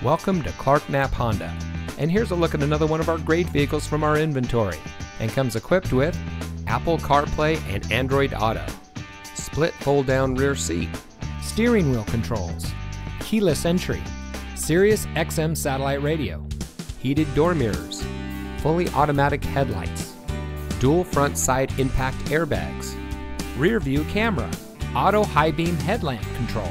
Welcome to Clark Knapp Honda. And here's a look at another one of our great vehicles from our inventory and comes equipped with Apple CarPlay and Android Auto, split fold down rear seat, steering wheel controls, keyless entry, Sirius XM satellite radio, heated door mirrors, fully automatic headlights, dual front side impact airbags, rear view camera, auto high beam headlamp control,